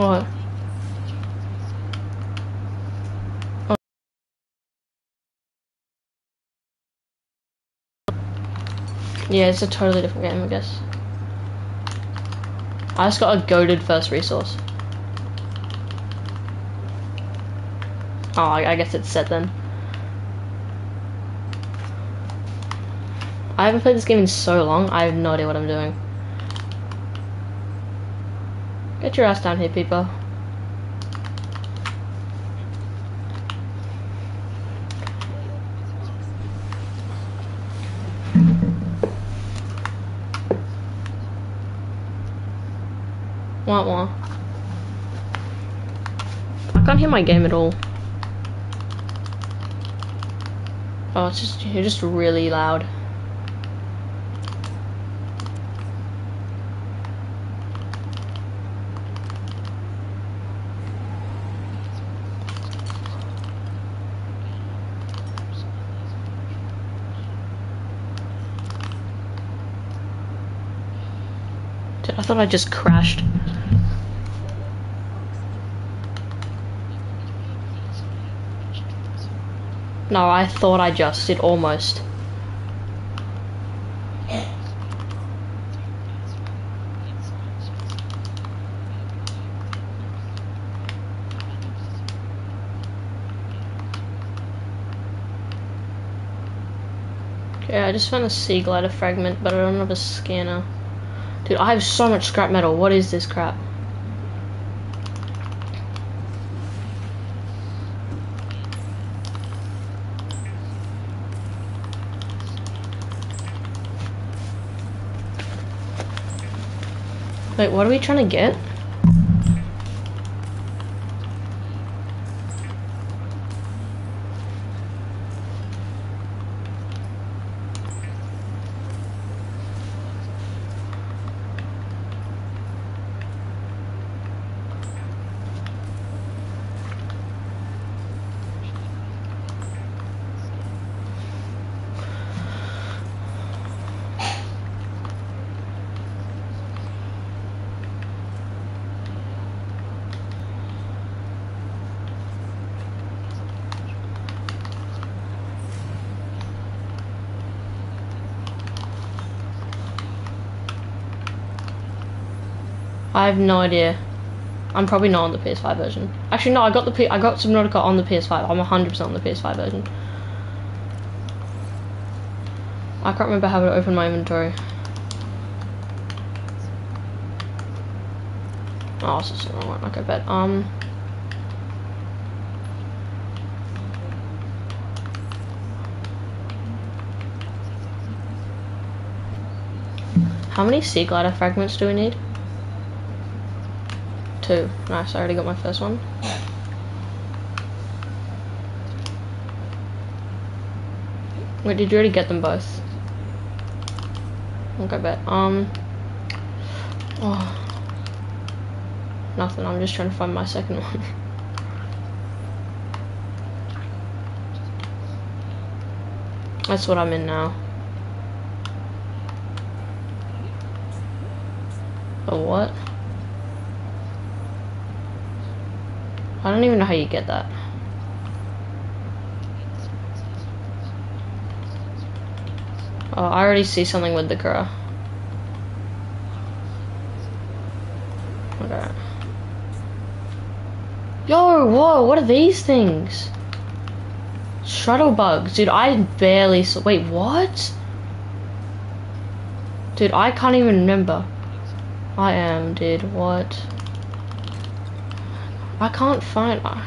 What? Oh. Yeah, it's a totally different game, I guess. I just got a goaded first resource. Oh, I, I guess it's set then. I haven't played this game in so long, I have no idea what I'm doing. Get your ass down here, people. Wah wah. I can't hear my game at all. Oh, it's just you're just really loud. I just crashed. No, I thought I just did almost. Okay, I just found a sea glider fragment, but I don't have a scanner. Dude, I have so much scrap metal. What is this crap? Wait, what are we trying to get? Have no idea. I'm probably not on the PS5 version. Actually, no, I got the P I got Subnautica on the PS5. I'm 100% on the PS5 version. I can't remember how to open my inventory. Oh, this is the wrong one. Okay, bet. Um. How many sea glider fragments do we need? Two. Nice, I already got my first one. Wait, did you already get them both? Okay, bet. Um. Oh. Nothing, I'm just trying to find my second one. That's what I'm in now. A what? I don't even know how you get that. Oh, I already see something with the girl. Okay. Yo, whoa, what are these things? Shuttle bugs. Dude, I barely saw- Wait, what? Dude, I can't even remember. I am, dude, what? I can't find. Uh,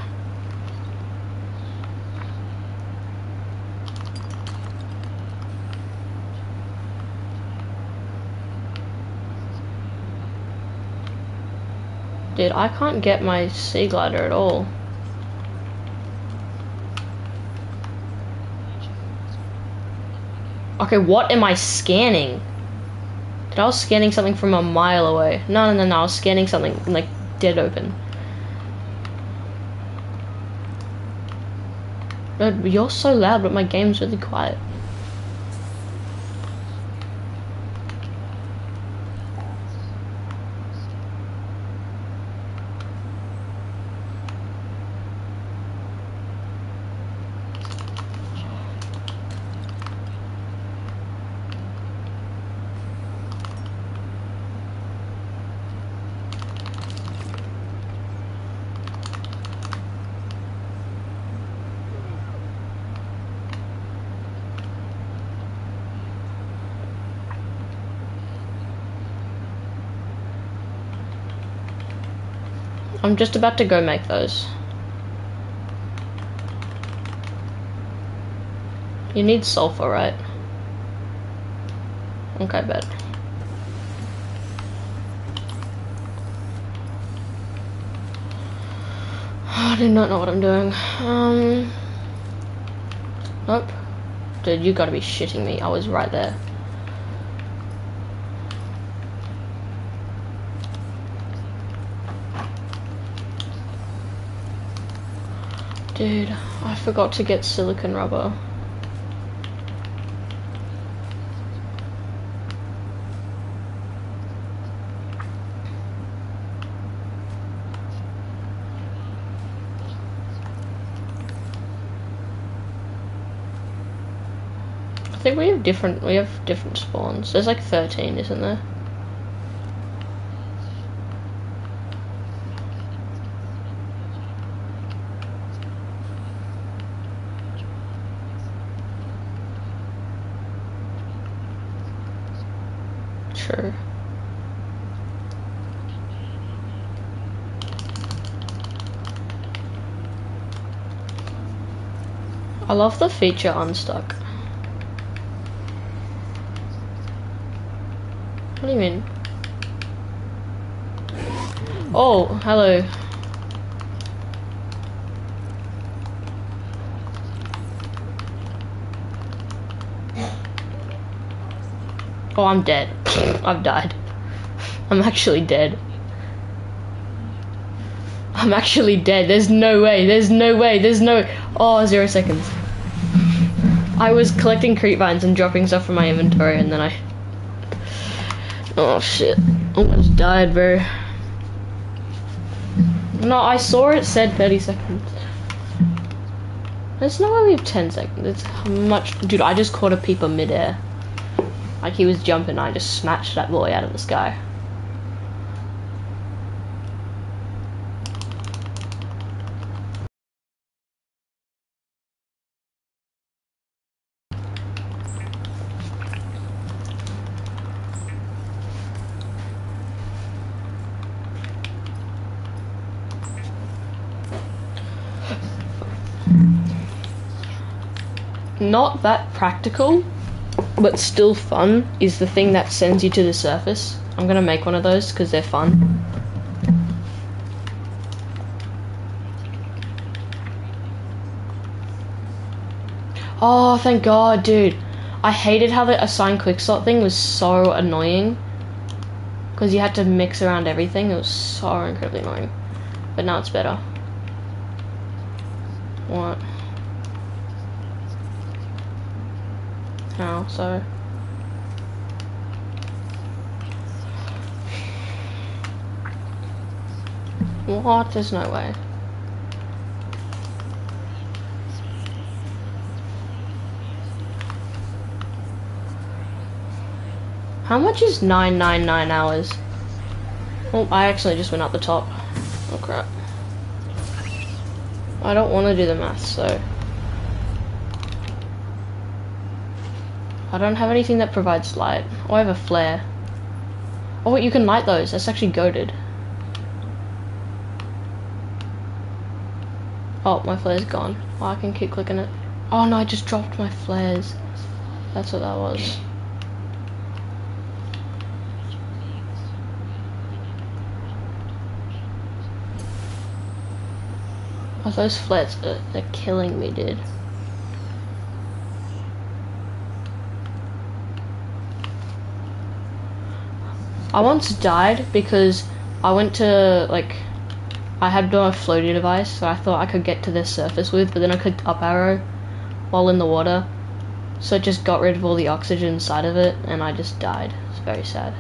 Dude, I can't get my sea glider at all. Okay, what am I scanning? Dude, I was scanning something from a mile away. No, no, no, no, I was scanning something, like, dead open. You're so loud, but my game's really quiet. I'm just about to go make those. You need sulfur, right? Okay, bet. I do not know what I'm doing. Um, nope. Dude, you gotta be shitting me. I was right there. Dude, I forgot to get silicon rubber. I think we have different we have different spawns. There's like 13, isn't there? Sure. I love the feature unstuck. What do you mean? Oh, hello. Oh, I'm dead. I've died. I'm actually dead. I'm actually dead. There's no way. There's no way. There's no. Oh, zero seconds. I was collecting creep vines and dropping stuff from my inventory, and then I. Oh shit! Almost died, bro. No, I saw it said 30 seconds. There's no way we have 10 seconds. It's much. Dude, I just caught a peeper midair. Like he was jumping, I just snatched that boy out of the sky. Not that practical, but still fun is the thing that sends you to the surface. I'm gonna make one of those because they're fun. Oh, thank God, dude. I hated how the assign quick slot thing was so annoying. Because you had to mix around everything. It was so incredibly annoying. But now it's better. What? How? So. What? There's no way. How much is 999 hours? Oh, I actually just went up the top. Oh crap. I don't want to do the math, so... I don't have anything that provides light. Oh, I have a flare. Oh, wait, you can light those. That's actually goaded. Oh, my flare's gone. Oh, I can keep clicking it. Oh no, I just dropped my flares. That's what that was. Oh, those flares, are, they're killing me, dude. I once died because I went to, like, I had no floaty device, so I thought I could get to this surface with, but then I clicked up arrow while in the water. So it just got rid of all the oxygen inside of it, and I just died. It's very sad.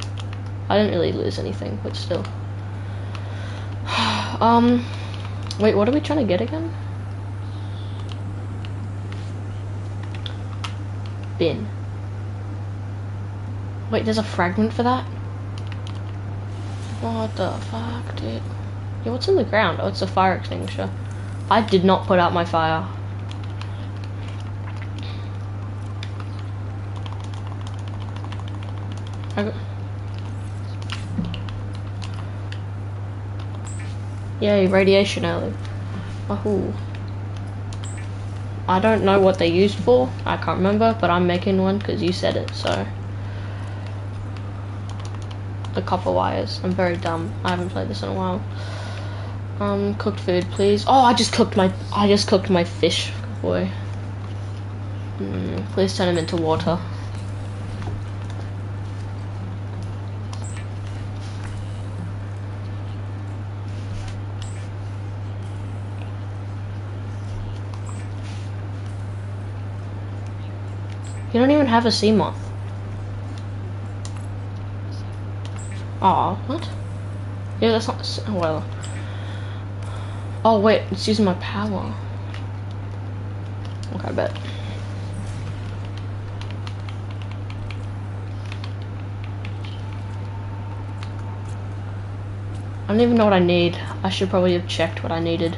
I didn't really lose anything, but still. um, wait, what are we trying to get again? Bin. Wait, there's a fragment for that? What the fuck, dude? Yeah, what's in the ground? Oh, it's a fire extinguisher. I did not put out my fire. Yay, radiation early. Oh, Wahoo. I don't know what they're used for. I can't remember, but I'm making one because you said it, so. The copper wires. I'm very dumb. I haven't played this in a while. Um, cooked food, please. Oh, I just cooked my. I just cooked my fish, boy. Mm, please turn him into water. You don't even have a Seamoth. Aw, what? Yeah, that's not. Oh, well. Oh, wait, it's using my power. Okay, I bet. I don't even know what I need. I should probably have checked what I needed.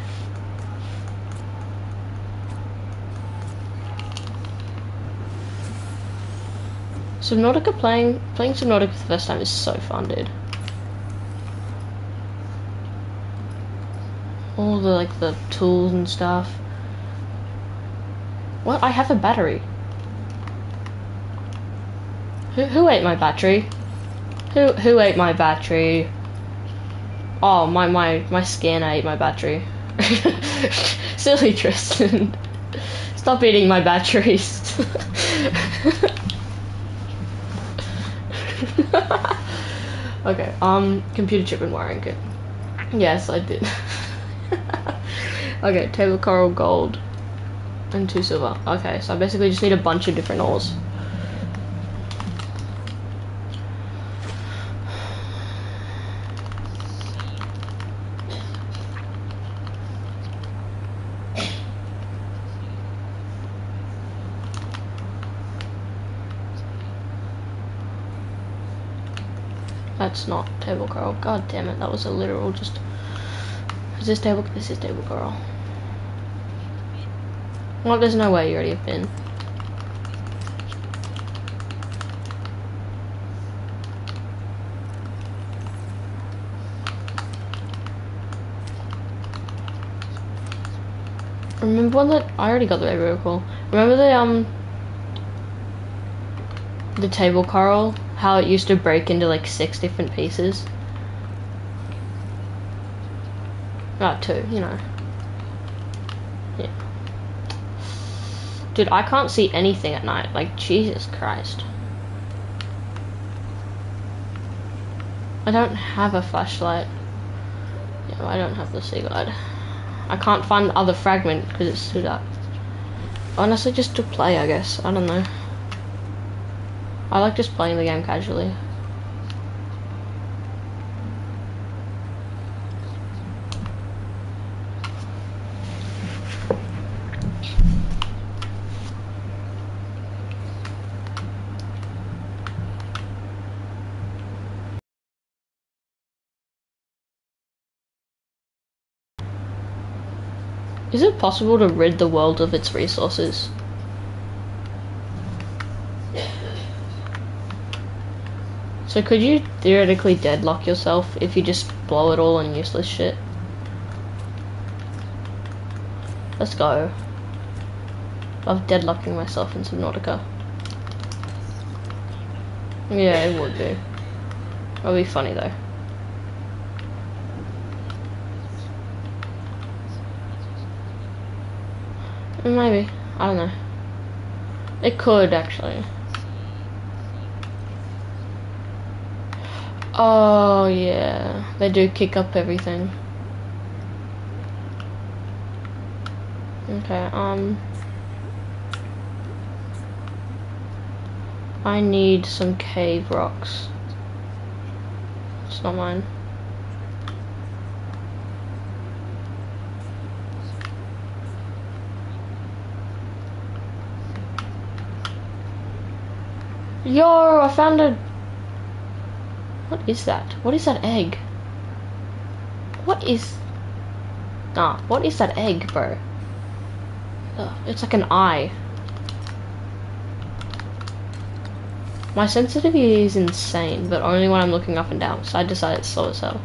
Subnautica playing playing Subnautica for the first time is so fun, dude. All the like the tools and stuff. What? I have a battery. Who who ate my battery? Who who ate my battery? Oh my my my scanner ate my battery. Silly Tristan. Stop eating my batteries. okay, um, computer chip and wiring kit. Yes, I did. okay, table coral gold and two silver. Okay, so I basically just need a bunch of different ores. Not table coral. God damn it, that was a literal just... Is this table... This is table coral. Well, there's no way you already have been. Remember that I already got the cool. Remember the um the table coral how it used to break into like six different pieces. Not two, you know. Yeah. Dude, I can't see anything at night. Like, Jesus Christ. I don't have a flashlight. Yeah, I don't have the Seaglide. I can't find the other fragment because it's too dark. Honestly, just to play, I guess. I don't know. I like just playing the game casually. Is it possible to rid the world of its resources? So could you theoretically deadlock yourself if you just blow it all on useless shit? Let's go. Love deadlocking myself in Subnautica. Yeah, it would be. It would be funny though. Maybe. I don't know. It could actually. Oh yeah, they do kick up everything. Okay, um I need some cave rocks. It's not mine. Yo, I found a what is that? What is that egg? What is... Nah, what is that egg, bro? Ugh, it's like an eye. My sensitivity is insane, but only when I'm looking up and down, so I decided it's slow as hell.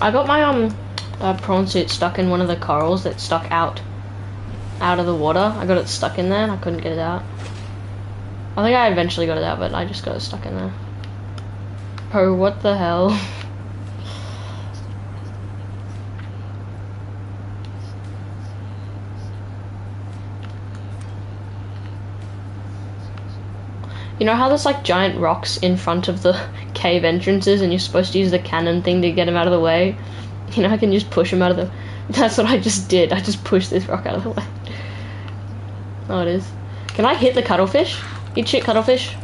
I got my um uh, prawn suit stuck in one of the corals that stuck out out of the water. I got it stuck in there and I couldn't get it out. I think I eventually got it out, but I just got it stuck in there. Oh, what the hell? You know how there's like giant rocks in front of the cave entrances and you're supposed to use the cannon thing to get them out of the way? You know, I can just push them out of the... That's what I just did. I just pushed this rock out of the way. Oh, it is. Can I hit the cuttlefish? Eat shit, cuttlefish.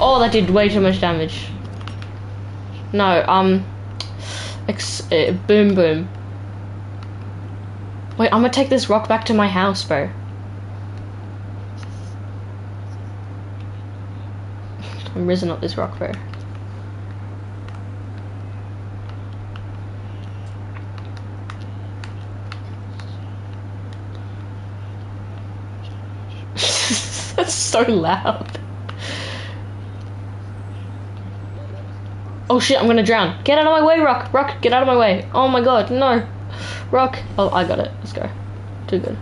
Oh, that did way too much damage. No, um... Uh, boom, boom. Wait, I'm gonna take this rock back to my house, bro. I'm risen up this rock, bro. That's so loud. Oh shit, I'm gonna drown. Get out of my way, Rock. Rock, get out of my way. Oh my god, no. Rock. Oh, I got it. Let's go. Too good.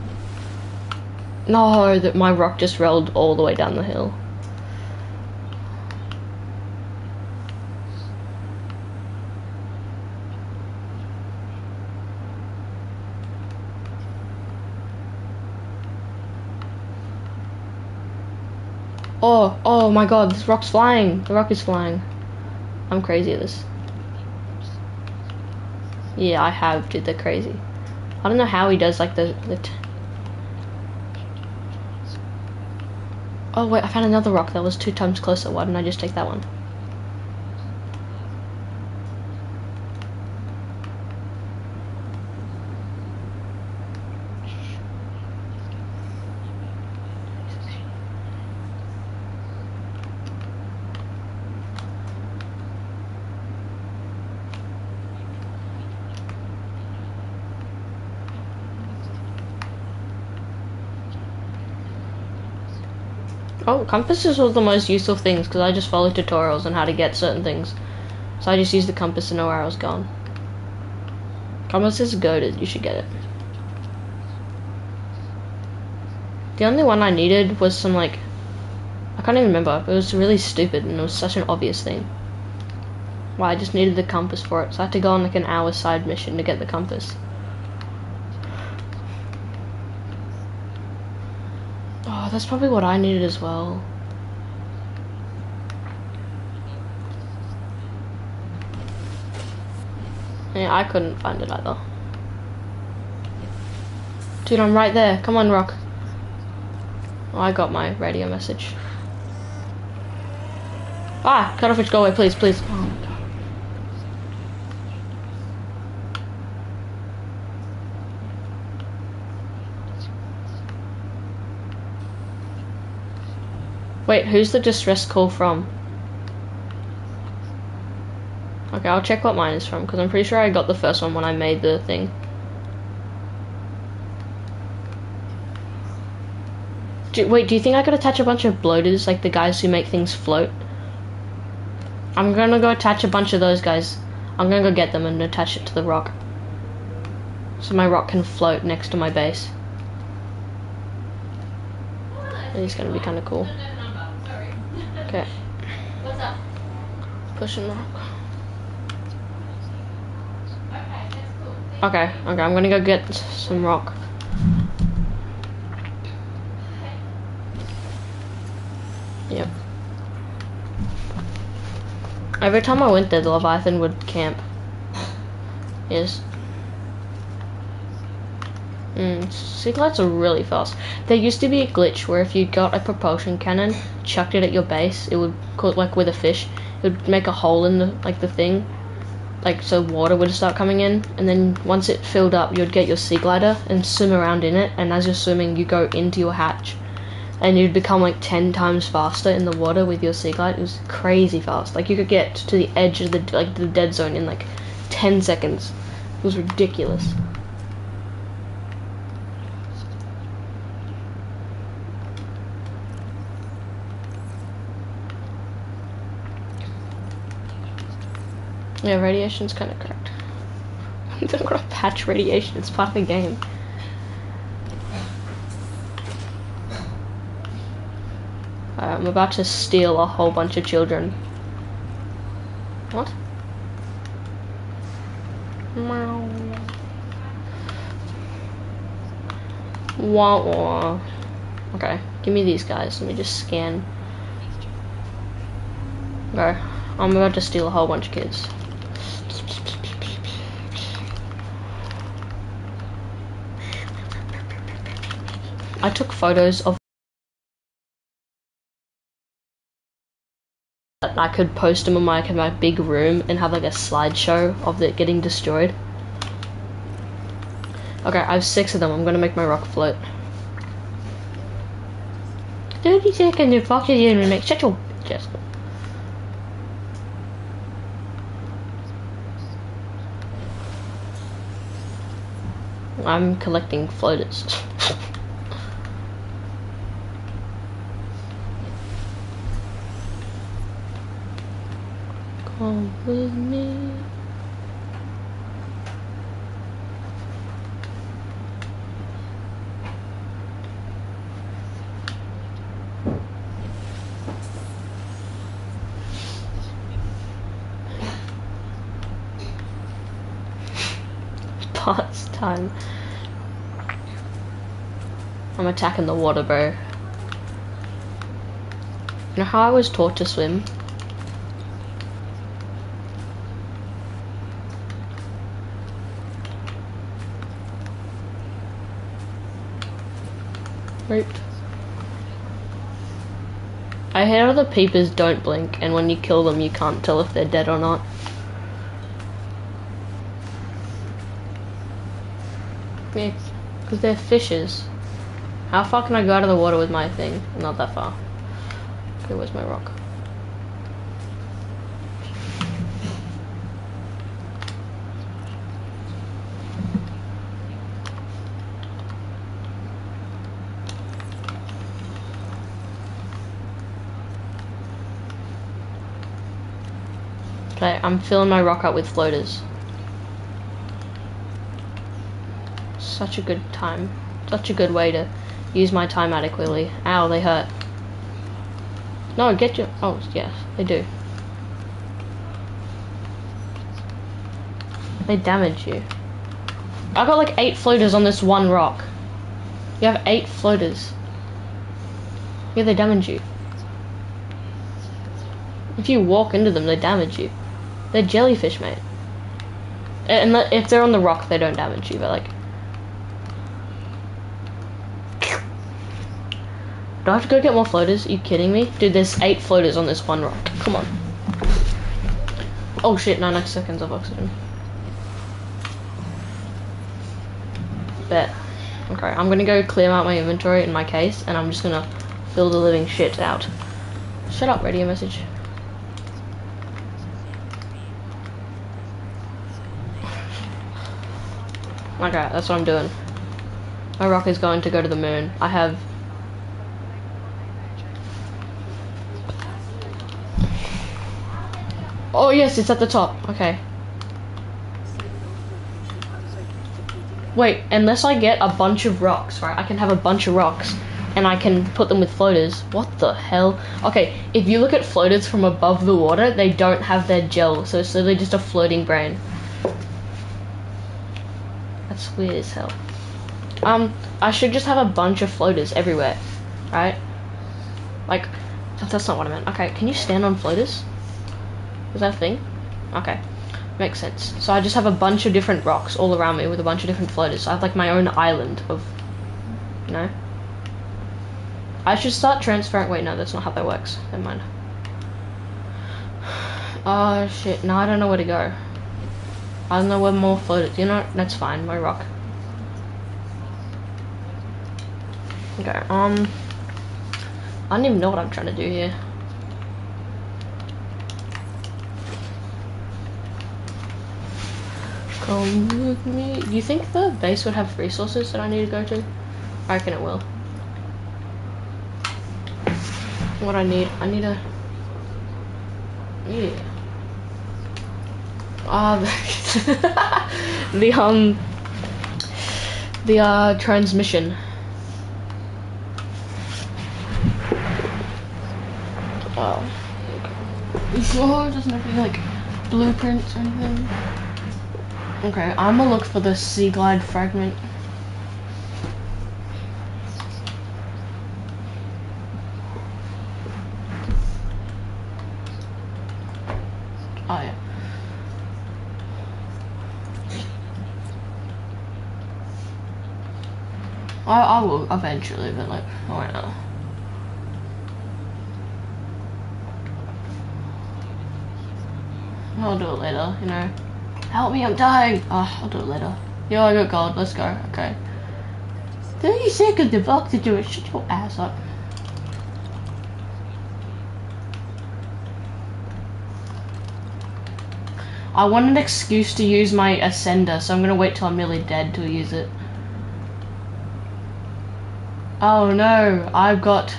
No, that my rock just rolled all the way down the hill. Oh, oh my god, this rock's flying. The rock is flying. I'm crazy at this. Yeah, I have, dude, they're crazy. I don't know how he does like the, the Oh wait, I found another rock that was two times closer. Why didn't I just take that one? Oh, compasses are the most useful things because I just follow tutorials on how to get certain things. So I just use the compass to know where I was going. Compass is goaded, you should get it. The only one I needed was some like I can't even remember. It was really stupid and it was such an obvious thing. Well, I just needed the compass for it, so I had to go on like an hour side mission to get the compass. Oh, that's probably what I needed as well. Yeah, I couldn't find it either. Dude, I'm right there. Come on, Rock. Oh, I got my radio message. Ah, cuttlefish, go away, please, please. Oh Wait, who's the distress call from? Okay, I'll check what mine is from, because I'm pretty sure I got the first one when I made the thing. Do, wait, do you think I could attach a bunch of bloaters, like the guys who make things float? I'm gonna go attach a bunch of those guys. I'm gonna go get them and attach it to the rock. So my rock can float next to my base. It's gonna be kinda cool. Okay. What's up? Pushing rock. Okay. Okay, okay, I'm gonna go get some rock. Yep. Every time I went there, the Leviathan would camp. Yes. Mm, sea glides are really fast. There used to be a glitch where if you got a propulsion cannon, chucked it at your base, it would like with a fish, it would make a hole in the like the thing, like so water would start coming in, and then once it filled up, you'd get your sea glider and swim around in it, and as you're swimming, you go into your hatch, and you'd become like ten times faster in the water with your sea glide. It was crazy fast. Like you could get to the edge of the like the dead zone in like ten seconds. It was ridiculous. Yeah, radiation's kind of correct. They're gonna patch radiation. It's part of the game. I'm about to steal a whole bunch of children. What? Meow. Wah wah. Okay, give me these guys. Let me just scan. Okay, I'm about to steal a whole bunch of kids. I took photos of that I could post them in my, like, my big room and have like a slideshow of it getting destroyed. Okay, I have six of them. I'm gonna make my rock float. 30 seconds Fox is gonna make such a bitch. I'm collecting floaters. Come with me. Past time. I'm attacking the water, bro. You know how I was taught to swim? Hear the peepers don't blink, and when you kill them, you can't tell if they're dead or not. Yeah, because they're fishes. How far can I go out of the water with my thing? Not that far. Okay, where's my rock? Okay, I'm filling my rock up with floaters. Such a good time. Such a good way to use my time adequately. Ow, they hurt. No, get your... Oh, yes, they do. They damage you. I've got like eight floaters on this one rock. You have eight floaters. Yeah, they damage you. If you walk into them, they damage you. They're jellyfish, mate. Uh, and if they're on the rock, they don't damage you, but like... Do I have to go get more floaters? Are you kidding me? Dude, there's eight floaters on this one rock. Come on. Oh shit, 9 seconds of oxygen. Bet. Okay, I'm gonna go clear out my inventory in my case, and I'm just gonna fill the living shit out. Shut up, radio message. Okay, that's what I'm doing. My rock is going to go to the moon. I have... Oh yes, it's at the top. Okay. Wait, unless I get a bunch of rocks, right? I can have a bunch of rocks and I can put them with floaters. What the hell? Okay, if you look at floaters from above the water, they don't have their gel, so it's literally just a floating brain. That's weird as hell. Um, I should just have a bunch of floaters everywhere, right? Like, that's not what I meant. Okay, can you stand on floaters? Is that a thing? Okay, makes sense. So I just have a bunch of different rocks all around me with a bunch of different floaters. So I have like my own island of, you know? I should start transferring. Wait, no, that's not how that works. Never mind. Oh shit, now I don't know where to go. I don't know where more floated. You know, that's fine. My rock. Okay. Um. I don't even know what I'm trying to do here. Come with me. Do you think the base would have resources that I need to go to? I reckon it will. What I need, I need a. Yeah. Uh, the um, the uh transmission. Oh. Sure it doesn't have any like blueprints or anything? Okay, I'm gonna look for the sea glide fragment. Oh yeah. I, I will eventually, but like, right now. I'll do it later, you know. Help me, I'm dying! Ah, I'll do it later. Yo, I got gold, let's go, okay. 30 seconds of fuck to do it, shut your ass up. I want an excuse to use my ascender, so I'm gonna wait till I'm nearly dead to use it. Oh no, I've got...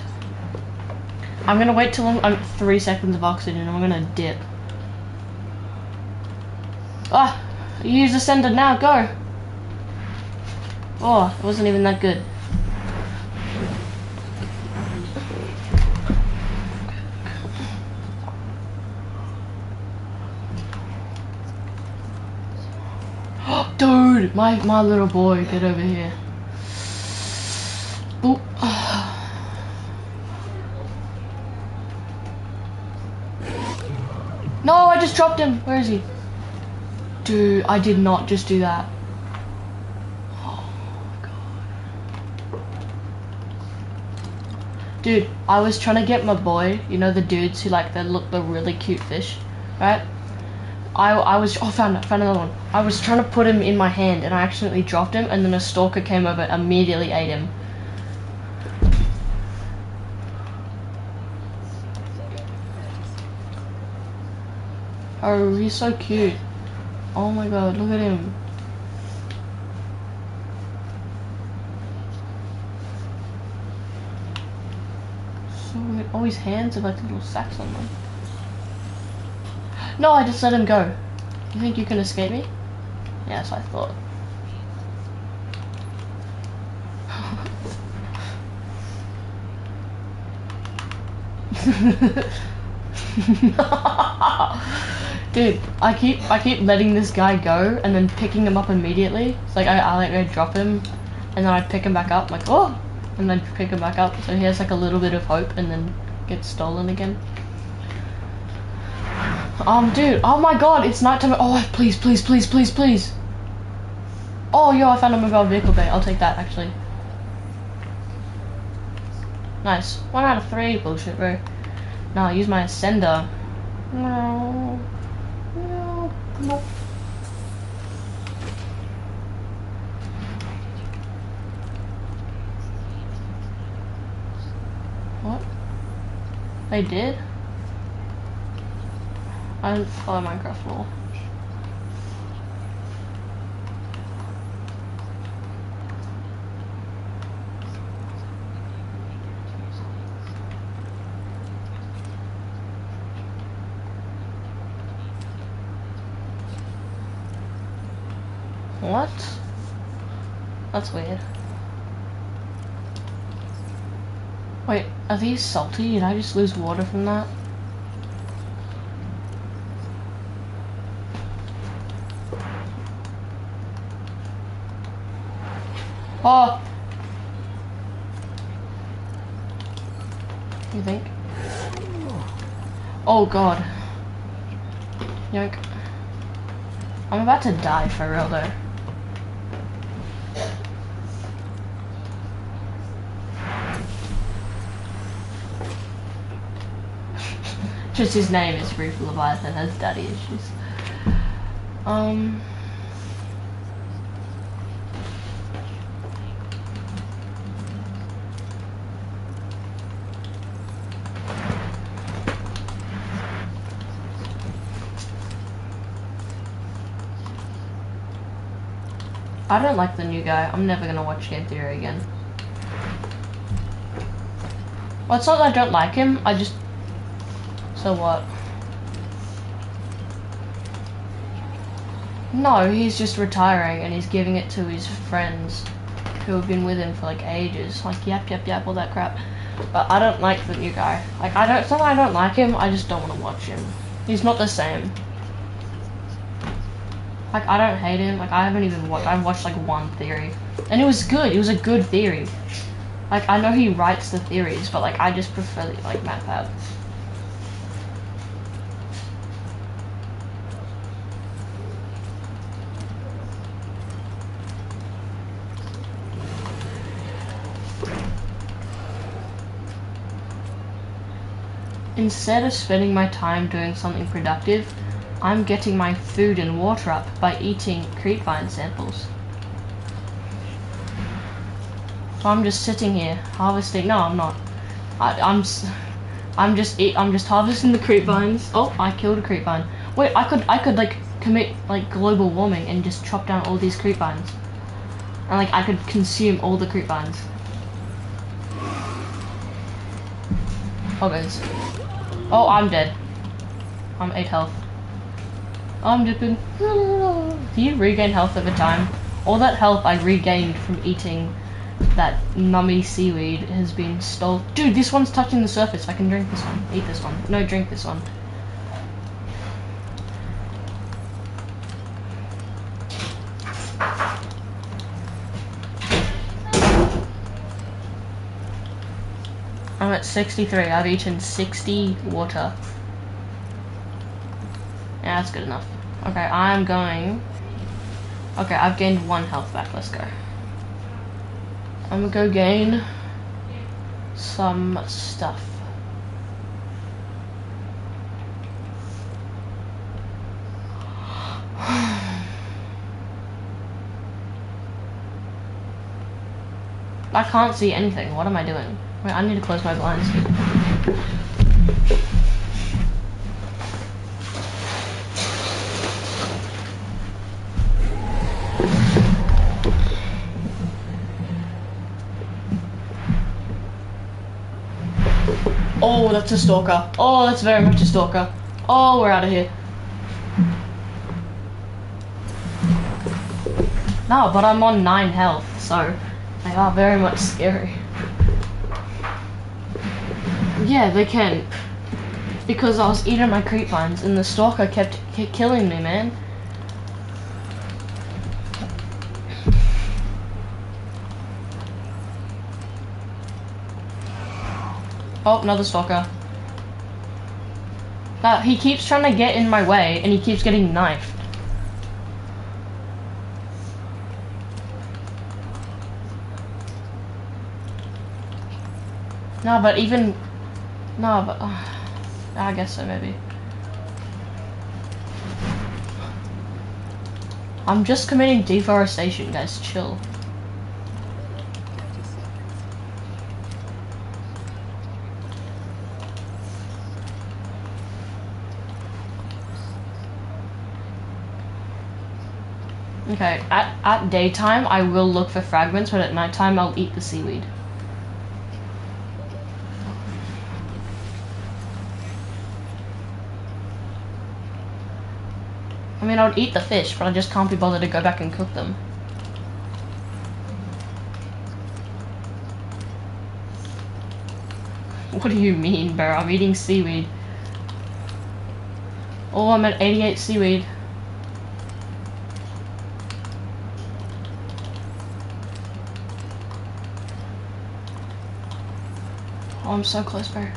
I'm gonna wait till I'm, I'm three seconds of oxygen, and I'm gonna dip. Ah, use ascender now, go! Oh, it wasn't even that good. Dude, my, my little boy, get over here. Boop. Ah. No, I just dropped him. Where is he? Dude, I did not just do that. Oh. Dude, I was trying to get my boy, you know the dudes who like they look the really cute fish, right? I, I was oh found found another one. I was trying to put him in my hand and I accidentally dropped him and then a stalker came over and immediately ate him. Oh, he's so cute. Oh my god, look at him. So weird. Oh, his hands have like little sacks on them. No, I just let him go. You think you can escape me? Yes, I thought. Dude, I keep I keep letting this guy go and then picking him up immediately. It's like I, I like I drop him and then I pick him back up like oh and then pick him back up so he has like a little bit of hope and then gets stolen again. Um dude, oh my god, it's nighttime. Oh please, please, please, please, please. Oh yo, I found a mobile vehicle bay. I'll take that actually. Nice. One out of three. Bullshit, bro. Now use my ascender. No. No. No. What? They did? I didn't follow Minecraft rule. What? That's weird. Wait, are these salty? Did I just lose water from that? Oh! You think? Oh god. Yoink. I'm about to die for real though. Just his name is Reef Leviathan has daddy issues. Um I don't like the new guy. I'm never gonna watch Game Theory again. Well, it's not that I don't like him. I just. So what? No, he's just retiring and he's giving it to his friends who have been with him for like ages. Like yap yap yap all that crap. But I don't like the new guy. Like I don't not I don't like him, I just don't want to watch him. He's not the same. Like I don't hate him, like I haven't even watched I've watched like one theory. And it was good, it was a good theory. Like I know he writes the theories, but like I just prefer like MatPat. Instead of spending my time doing something productive, I'm getting my food and water up by eating creepvine samples. So I'm just sitting here harvesting. No, I'm not. I, I'm. s- I'm just. Eat, I'm just harvesting the creepvines. Oh, I killed a creepvine. Wait, I could. I could like commit like global warming and just chop down all these creepvines, and like I could consume all the creepvines. Oh, guys. Oh, I'm dead. I'm 8 health. I'm dipping. Do you regain health over time? All that health I regained from eating that nummy seaweed has been stole. Dude, this one's touching the surface. I can drink this one. Eat this one. No, drink this one. At 63. I've eaten 60 water. Yeah, that's good enough. Okay, I'm going. Okay, I've gained one health back. Let's go. I'm gonna go gain some stuff. I can't see anything. What am I doing? Wait, I need to close my blinds. Oh, that's a stalker. Oh, that's very much a stalker. Oh, we're out of here. No, but I'm on 9 health, so they are very much scary. Yeah, they can. Because I was eating my creepvines and the stalker kept ki- killing me, man. Oh, another stalker. Uh, he keeps trying to get in my way and he keeps getting knifed. No, but even no, but uh, I guess so maybe. I'm just committing deforestation, guys. Chill. Okay, at, at daytime I will look for fragments, but at nighttime I'll eat the seaweed. Mean, I would eat the fish, but I just can't be bothered to go back and cook them. What do you mean, bro? I'm eating seaweed. Oh, I'm at 88 seaweed. Oh, I'm so close, bro.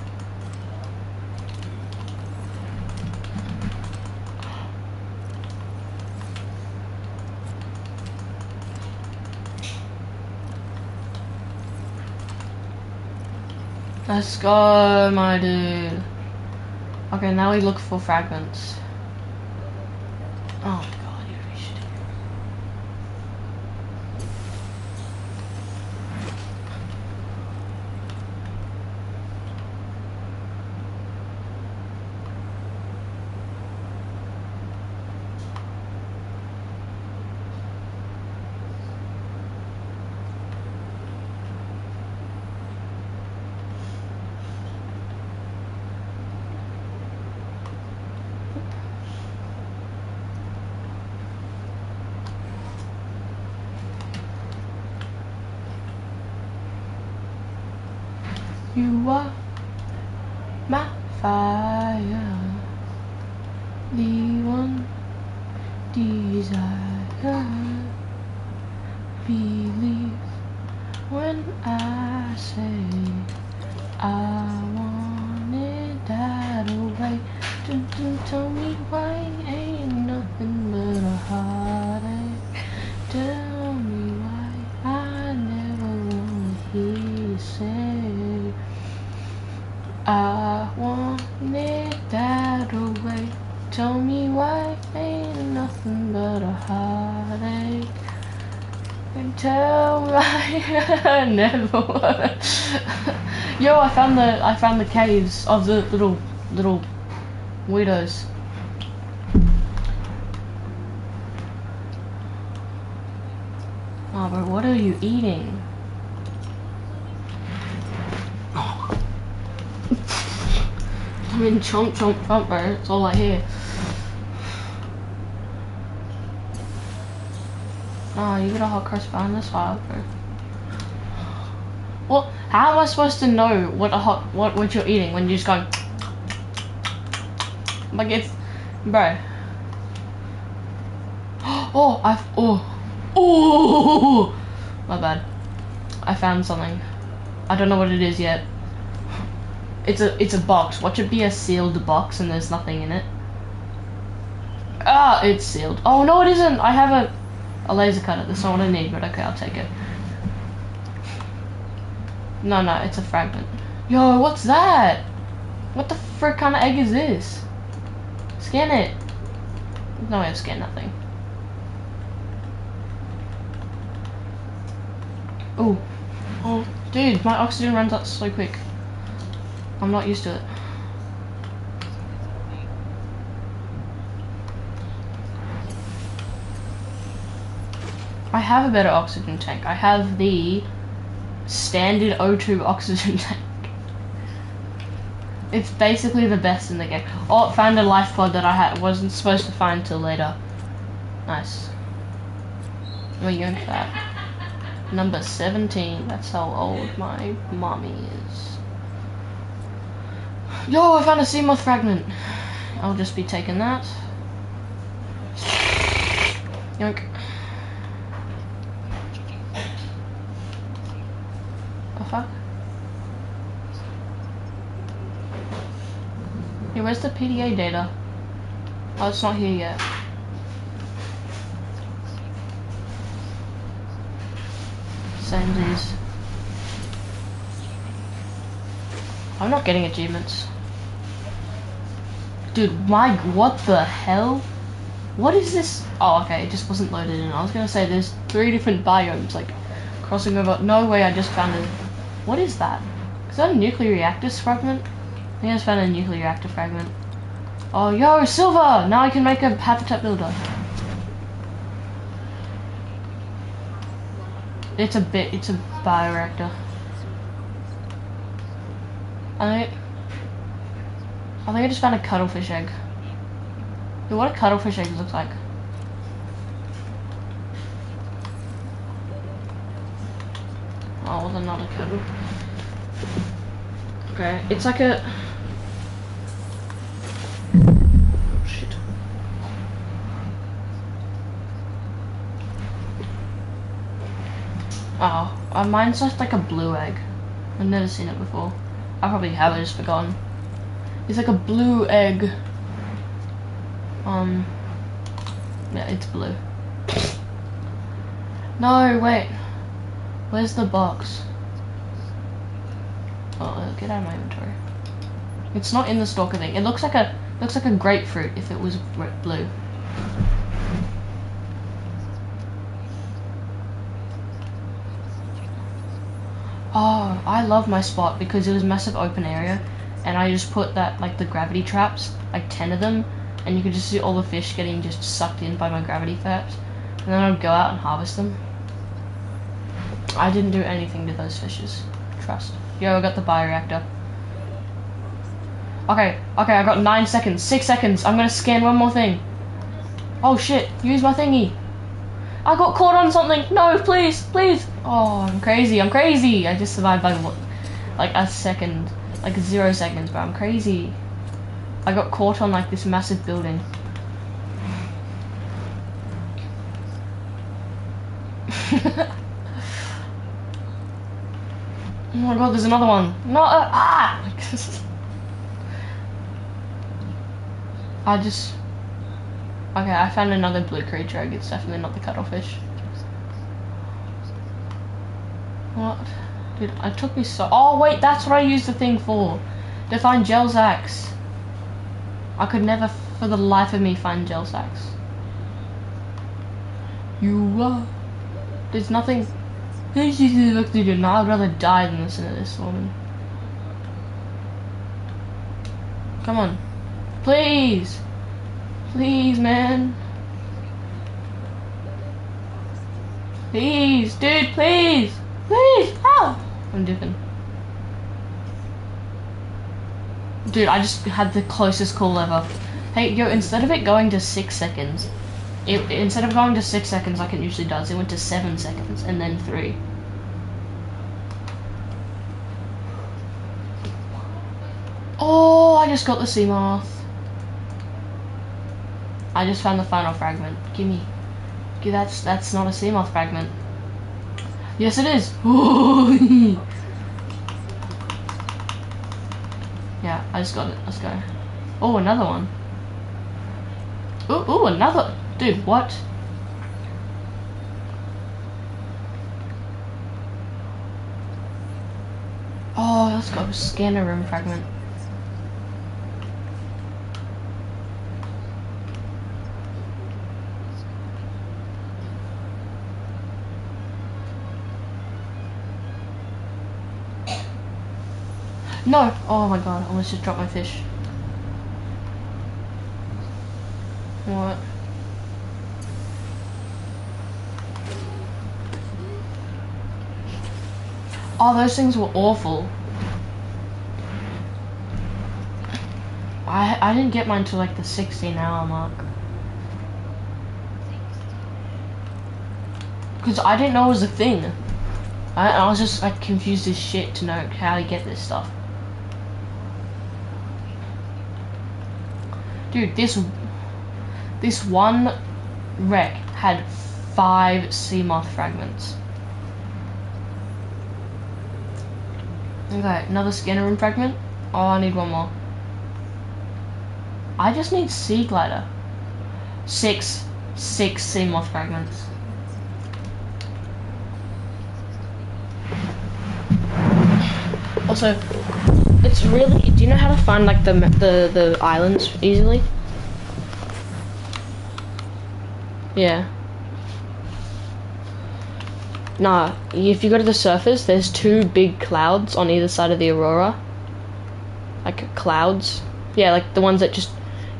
Let's go, my dude. Okay, now we look for fragments. Heartache. Tell I never wanna. Yo, I found the I found the caves of the little little weirdos. Oh, bro, what are you eating? Oh. I mean, chomp, chomp, chomp, bro. That's all I hear. Oh, you got a hot cross bun this file, bro. Well, how am I supposed to know what a hot what what you're eating when you're just going like it's bro. Oh, I've oh oh my bad. I found something. I don't know what it is yet. It's a it's a box. Watch it be a sealed box and there's nothing in it. Ah, it's sealed. Oh no, it isn't. I have a a laser cutter. That's not what I need, but okay, I'll take it. No, no, it's a fragment. Yo, what's that? What the frick kind of egg is this? Scan it. No way to scan nothing. Oh. Oh, dude, my oxygen runs out so quick. I'm not used to it. I have a better oxygen tank. I have the standard O2 oxygen tank. It's basically the best in the game. Oh, found a life pod that I had wasn't supposed to find till later. Nice. We're going for that. Number 17. That's how old my mommy is. Yo, I found a Seamoth fragment. I'll just be taking that. Yoink. Fuck? Hey, where's the PDA data? Oh, it's not here yet. Same these. I'm not getting achievements. Dude, my, what the hell? What is this? Oh, okay, it just wasn't loaded in. I was gonna say there's three different biomes, like, crossing over. No way, I just found it. What is that? Is that a nuclear reactor fragment? I think I just found a nuclear reactor fragment. Oh, yo, silver! Now I can make a habitat builder. It's a bit, it's a bioreactor. I think, I think I just found a cuttlefish egg. Dude, what a cuttlefish egg looks like. Oh, well, not a cuttle. Okay, it's like a. Shit. Oh, uh, mine's just like a blue egg. I've never seen it before. I probably have, I just forgotten. It's like a blue egg. Um, yeah, it's blue. No, wait. Where's the box? Oh, get out of my inventory. It's not in the stalker thing. It looks like a looks like a grapefruit if it was blue. Oh, I love my spot because it was massive open area and I just put that like the gravity traps, like 10 of them, and you could just see all the fish getting just sucked in by my gravity traps. And then I'd go out and harvest them. I didn't do anything to those fishes. Trust. Yo, I got the bioreactor. Okay, okay, I got nine seconds. Six seconds. I'm gonna scan one more thing. Oh shit, use my thingy. I got caught on something. No, please, please. Oh, I'm crazy. I'm crazy. I just survived by what? like a second, like zero seconds, but I'm crazy. I got caught on like this massive building. oh my god, there's another one. No, uh, ah! I just. Okay, I found another blue creature. It's definitely not the cuttlefish. What? Dude, it took me so. Oh, wait, that's what I used the thing for. To find gel sacks. I could never, for the life of me, find gel sacks. You are. There's nothing. There's just look to do now. I'd rather die than listen to this woman. Come on. Please. Please, man. Please, dude, please. Please, help. I'm dipping. Dude, I just had the closest call ever. Hey, yo, instead of it going to six seconds, it, instead of going to six seconds like it usually does, it went to seven seconds and then three. Oh, I just got the Seamoth. I just found the final fragment. Gimme. Okay, that's that's not a Seamoth fragment. Yes, it is. yeah, I just got it. Let's go. Oh, another one. Ooh, ooh, another. Dude, what? Oh, let's go. scanner room fragment. No! Oh my god, I almost just dropped my fish. What? Oh, those things were awful. I I didn't get mine to like the 16 hour mark. Because I didn't know it was a thing. I, I was just like confused as shit to know how to get this stuff. Dude, this this one wreck had five Seamoth fragments. Okay, another scanner room fragment. Oh, I need one more. I just need sea glider. Six, six Seamoth fragments. Also, it's really. Do you know how to find like the the the islands easily? Yeah. Nah, if you go to the surface, there's two big clouds on either side of the aurora. Like clouds. Yeah, like the ones that just.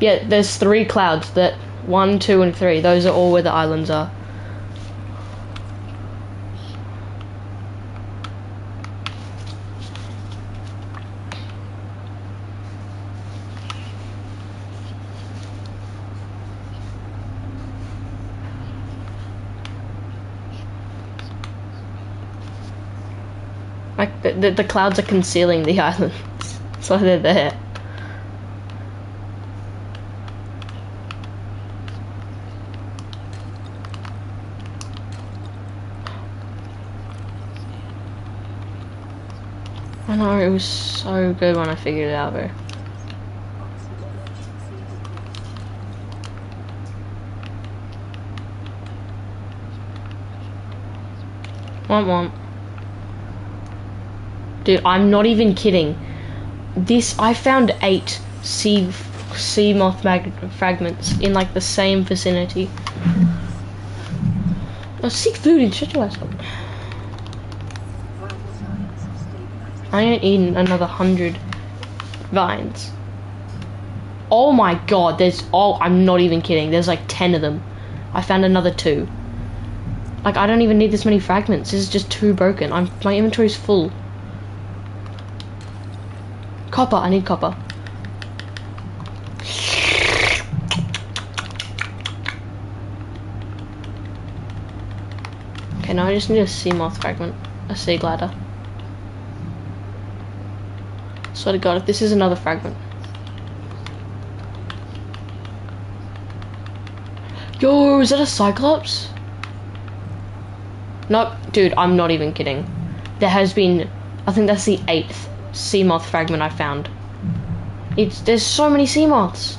Yeah, there's three clouds that. One, two, and three. Those are all where the islands are. Like the, the, clouds are concealing the islands, so they're there. I know it was so good when I figured it out, bro. Want want. Dude, I'm not even kidding. This I found eight sea Seamoth fragments in like the same vicinity. Oh, seek food and shut your ass up. I ain't eating another hundred vines. Oh my god, there's oh I'm not even kidding. There's like ten of them. I found another two. Like I don't even need this many fragments. This is just too broken. I'm my inventory's full. Copper, I need copper. Okay, now I just need a Seamoth fragment. A sea glider. Swear to God, if this is another fragment. Yo, is that a Cyclops? Nope, dude, I'm not even kidding. There has been, I think that's the eighth Seamoth fragment I found. It's there's so many Seamoths.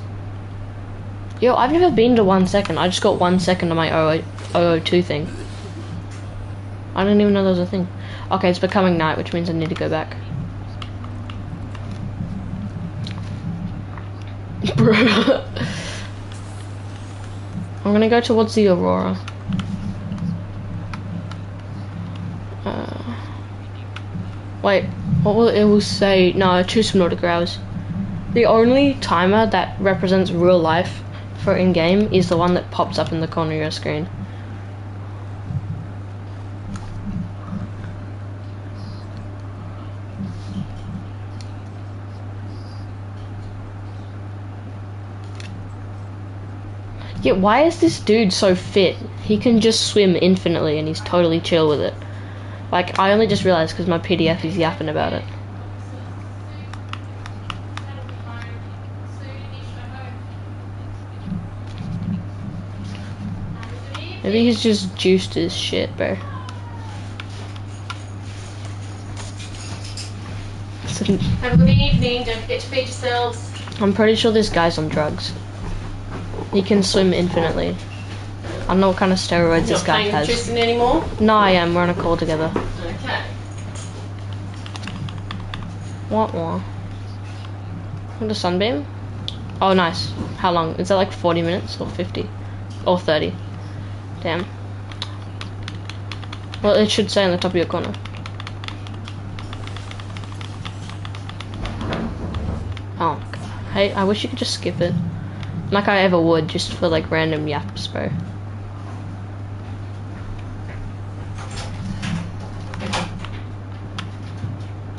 Yo, I've never been to one second. I just got one second on my 002 thing. I didn't even know there was a thing. Okay, it's becoming night, which means I need to go back. Bruh. I'm gonna go towards the Aurora. Uh, wait, what will it will say? No, two hours. The only timer that represents real life for in-game is the one that pops up in the corner of your screen. Yeah, why is this dude so fit? He can just swim infinitely and he's totally chill with it. Like, I only just realized because my PDF is yapping about it. Maybe he's just juiced as shit, bro. Have a good evening. Don't forget to feed yourselves. I'm pretty sure this guy's on drugs. He can swim infinitely. I don't know what kind of steroids this guy has. Tristan anymore. No, I am. We're on a call together. Okay. What more? What a sunbeam? Oh, nice. How long? Is that like 40 minutes or 50? Or 30? Damn. Well, it should say on the top of your corner. Oh, God. Hey, I wish you could just skip it. Like I ever would, just for like random yaps, bro.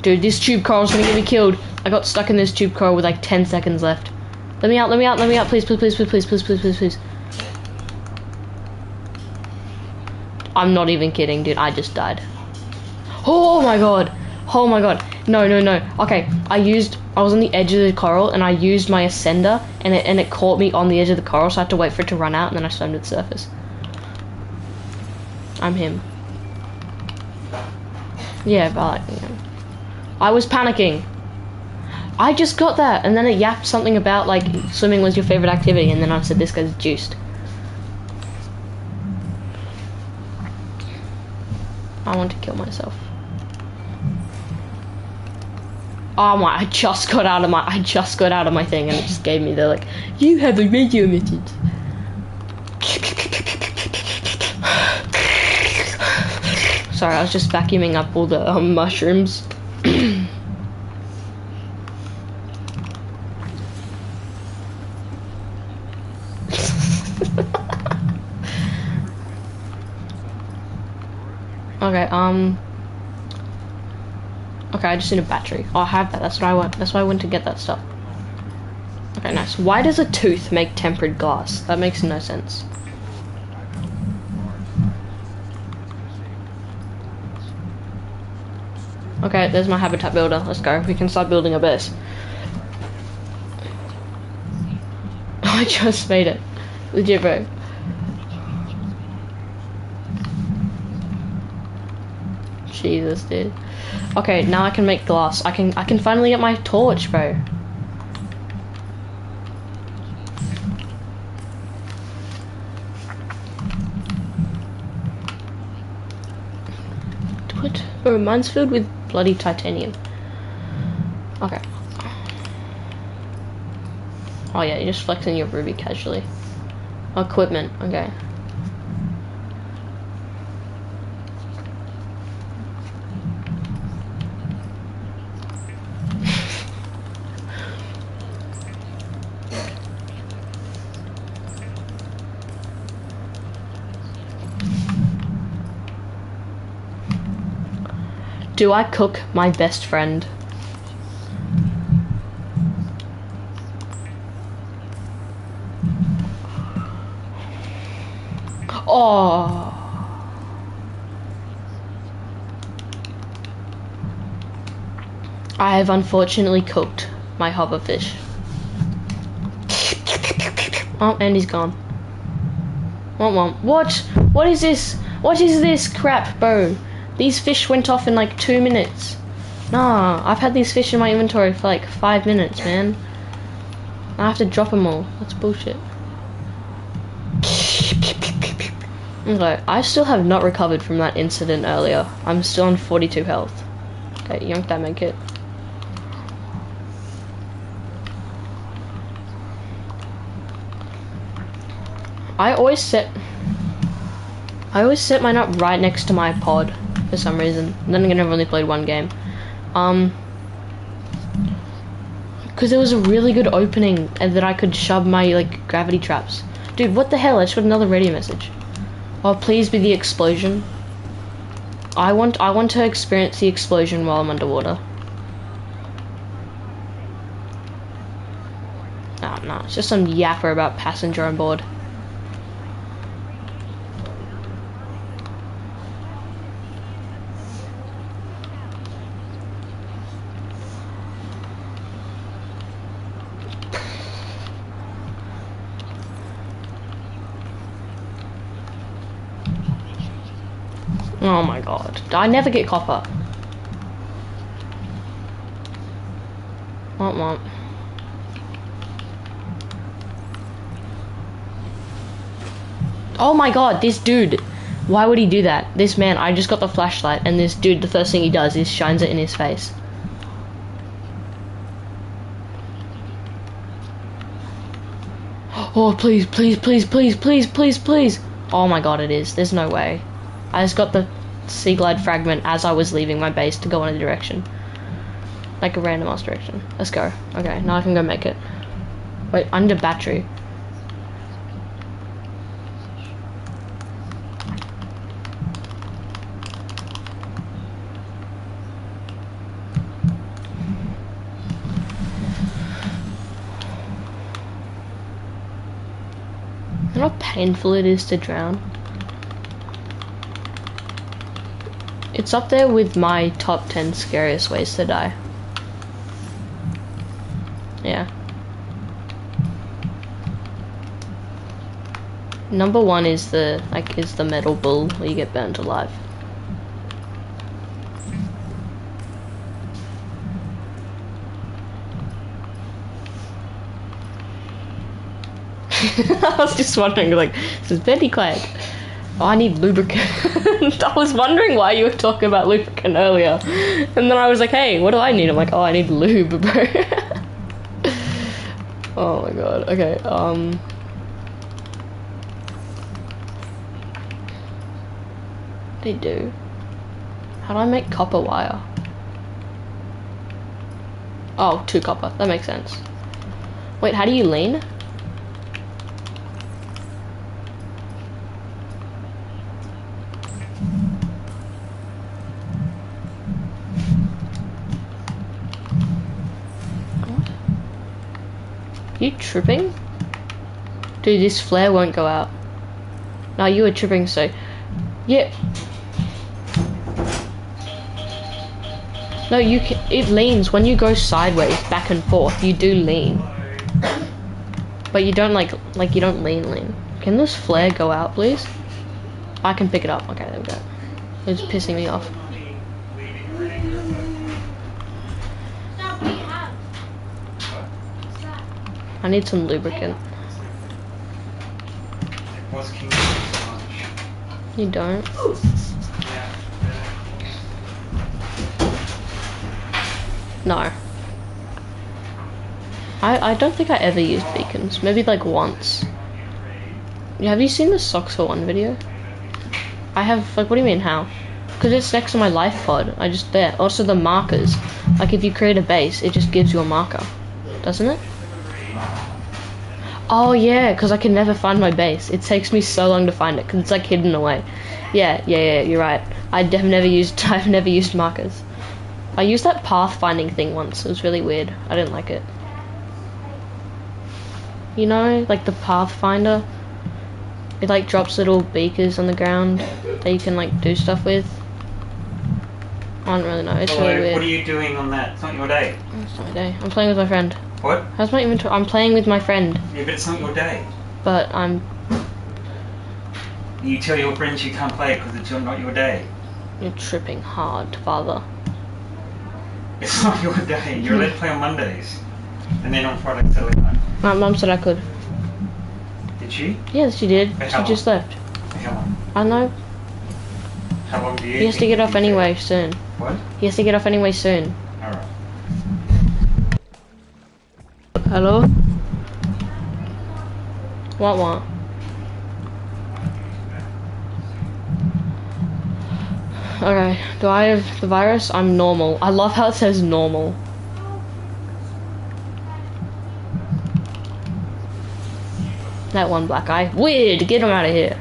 Dude, this tube coral's gonna get me killed. I got stuck in this tube coral with like 10 seconds left. Let me out, let me out, let me out, please, please, please, please, please, please, please, please, please. I'm not even kidding, dude. I just died. Oh my god. Oh my god. No, no, no. Okay, I used. I was on the edge of the coral and I used my ascender and it and it caught me on the edge of the coral, so I had to wait for it to run out and then I swam to the surface. I'm him. Yeah, but you know. I was panicking. I just got that, and then it yapped something about like swimming was your favorite activity, and then I said this guy's juiced. I want to kill myself. Oh my! I just got out of my. I just got out of my thing, and it just gave me the like. You have a radio message. Sorry, I was just vacuuming up all the um, mushrooms. okay, um. Okay, I just need a battery. Oh, I have that. That's what I want. That's why I went to get that stuff. Okay, nice. Why does a tooth make tempered glass? That makes no sense. Okay, there's my habitat builder. Let's go. We can start building a base. I just made it. Legit, bro. Jesus, dude. Okay, now I can make glass. I can I can finally get my torch, bro. What? Oh, mine's filled with bloody titanium. Okay. Oh yeah, you're just flexing your ruby casually. Equipment, okay. Do I cook my best friend? Oh. I have unfortunately cooked my hopper fish. Oh, and he's gone. Womp. What? What is this? What is this crap, bro? These fish went off in like two minutes. Nah, I've had these fish in my inventory for like five minutes, man. I have to drop them all. That's bullshit. Okay, I still have not recovered from that incident earlier. I'm still on 42 health. Okay, yank that med kit. I always set I always set mine up right next to my pod for some reason. Then again, I've only played one game. Um, because there was a really good opening and that I could shove my like gravity traps. Dude, what the hell? I just got another radio message. Oh, please be the explosion. I want I want to experience the explosion while I'm underwater. Oh no, it's just some yapper about passenger on board. Oh my god. I never get copper. Want want. Oh my god, this dude. Why would he do that? This man, I just got the flashlight, and this dude, the first thing he does is shines it in his face. Oh, please, please, please, please, please, please, please. Oh my god, it is. There's no way. I just got the Seaglide fragment as I was leaving my base to go in a direction. Like a random ass direction. Let's go. Okay, now I can go make it. Wait, under battery. How painful it is to drown? It's up there with my top 10 scariest ways to die. Yeah. Number one is the like is the metal bull where you get burned alive. I was just wondering, like, this is very quiet. Oh, I need lubricant. I was wondering why you were talking about lubricant earlier. And then I was like, hey, what do I need? I'm like, oh, I need lube, bro. oh my god. Okay, um. They do. How do I make copper wire? Oh, two copper. That makes sense. Wait, how do you lean? You tripping? Dude, this flare won't go out. No, you were tripping, so... Yeah. No, you can... It leans. When you go sideways, back and forth, you do lean. But you don't, like... Like, you don't lean, lean. Can this flare go out, please? I can pick it up. Okay, there we go. It's pissing me off. Stop, what do you have? What's that? I need some lubricant. You don't? No. I, I don't think I ever used beacons. Maybe like once. Have you seen the socks for one video? I have, like, what do you mean, how? Because it's next to my life pod. I just, there. Also the markers. Like, if you create a base, it just gives you a marker. Doesn't it? Oh, yeah, because I can never find my base. It takes me so long to find it, because it's, like, hidden away. Yeah, yeah, yeah, you're right. I have never used, I've never used markers. I used that pathfinding thing once. It was really weird. I didn't like it. You know, like the pathfinder. It like drops little beakers on the ground that you can like do stuff with. I don't really know. It's Hello, really weird. what are you doing on that? It's not your day. It's not my day. I'm playing with my friend. What? How's my inventory? I'm playing with my friend, Yeah, but it's not your day. but I'm. You tell your friends you can't play because it's not your day. You're tripping hard, father. It's not your day. You're allowed to play on Mondays. And then on Friday, Saturday night. My mum said I could. Did she? Yes, she did. For She just left. How long? I know. How long do you He has to get off anyway soon. What? He has to get off anyway soon. Hello? What what? Okay, do I have the virus? I'm normal. I love how it says normal. That one black guy. Weird! Get him out of here.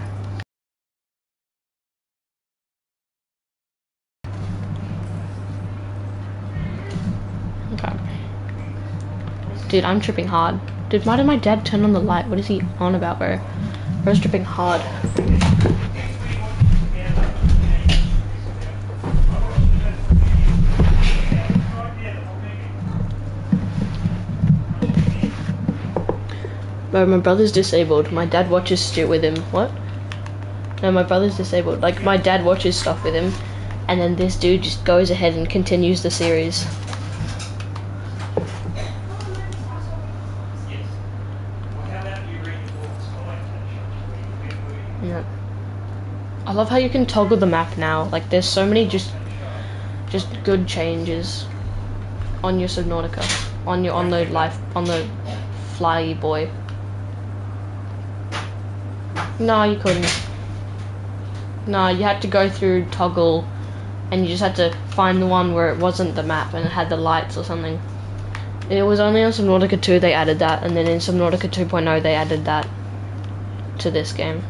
Dude, I'm tripping hard. Dude, why did my dad turn on the light? What is he on about, bro? Bro's tripping hard. Bro, my brother's disabled. My dad watches Stu with him. What? No, my brother's disabled. Like, my dad watches stuff with him, and then this dude just goes ahead and continues the series. Yeah. I love how you can toggle the map now. Like there's so many just just good changes on your Subnautica. On your on the life on the fly boy. No, you couldn't. No, you had to go through toggle and you just had to find the one where it wasn't the map and it had the lights or something. It was only on Subnautica 2 they added that, and then in Subnautica 2.0 they added that to this game.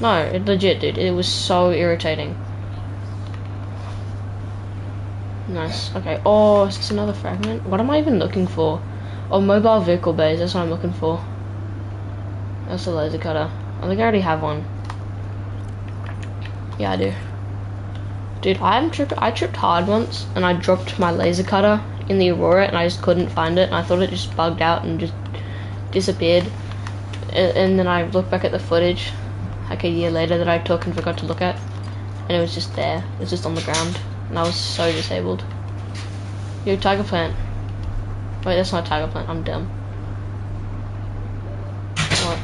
No, it legit, dude. It was so irritating. Nice. Okay. Oh, is this another fragment? What am I even looking for? Oh, mobile vehicle bays. That's what I'm looking for. That's a laser cutter. I think I already have one. Yeah, I do. Dude, I'm. I tripped hard once, and I dropped my laser cutter in the Aurora, and I just couldn't find it, and I thought it just bugged out and just disappeared. And, and then I looked back at the footage, like a year later, that I took and forgot to look at, and it was just there. It was just on the ground, and I was so disabled. Yo, tiger plant. Wait, that's not a tiger plant. I'm dumb. What?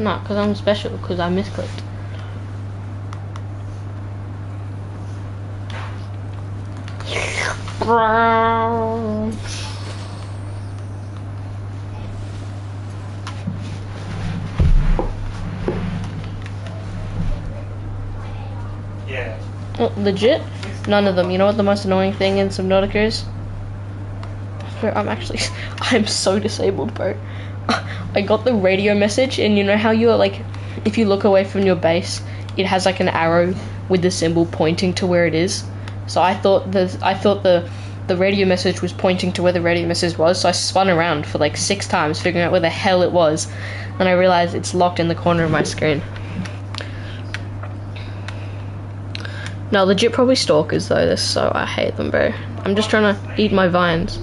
No, because I'm special, because I misclicked. Yeah. Oh, legit? None of them. You know what the most annoying thing in Subnautica is? I'm actually, I'm so disabled, bro. I got the radio message, and you know how you're like, if you look away from your base, it has like an arrow with the symbol pointing to where it is. So I thought the, I thought the, the radio message was pointing to where the radio message was. So I spun around for like six times, figuring out where the hell it was, and I realized it's locked in the corner of my screen. No, legit probably stalkers though, this so I hate them, bro. I'm just trying to eat my vines.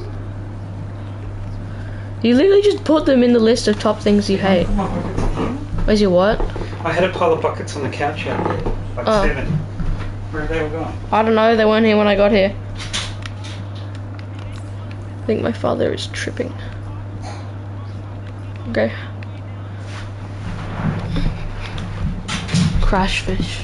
You literally just put them in the list of top things you hate. Come on, buckets again. Where's your what? I had a pile of buckets on the couch out there. Like Oh. seven. Where they all gone? I don't know, they weren't here when I got here. I think my father is tripping. Okay. Crash fish.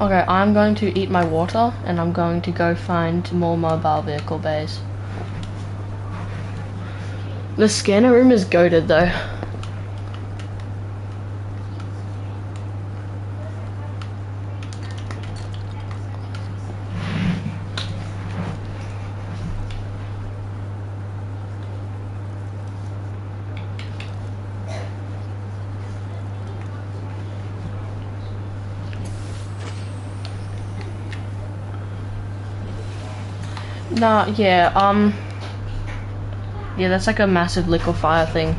Okay, I'm going to eat my water and I'm going to go find more mobile vehicle bays. The scanner room is goaded though. Nah, yeah, um... Yeah, that's like a massive liquefier thing